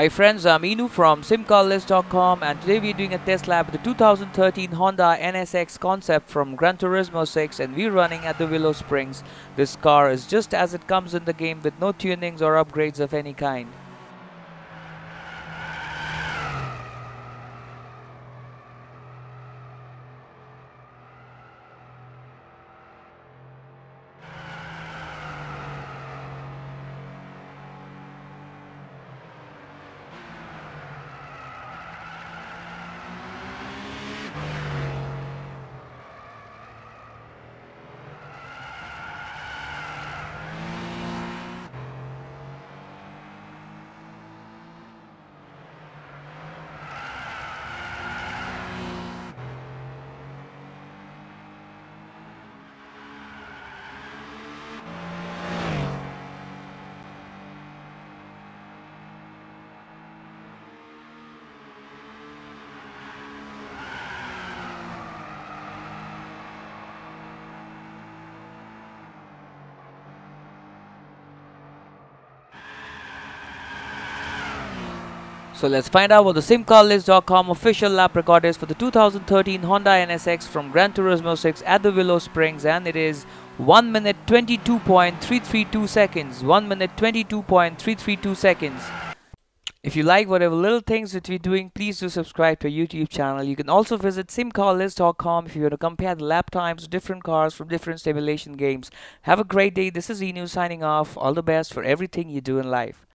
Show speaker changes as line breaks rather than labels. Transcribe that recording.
Hi friends, I'm Inu from simcarlist.com and today we're doing a test lap with the 2013 Honda NSX concept from Gran Turismo 6 and we're running at the Willow Springs. This car is just as it comes in the game with no tunings or upgrades of any kind. So let's find out what the simcarlist.com official lap record is for the 2013 Honda NSX from Gran Turismo 6 at the Willow Springs and it is 1 minute 22.332 seconds. 1 minute 22.332 seconds. If you like whatever little things that we're doing, please do subscribe to our YouTube channel. You can also visit simcarlist.com if you want to compare the lap times of different cars from different simulation games. Have a great day. This is Enu signing off. All the best for everything you do in life.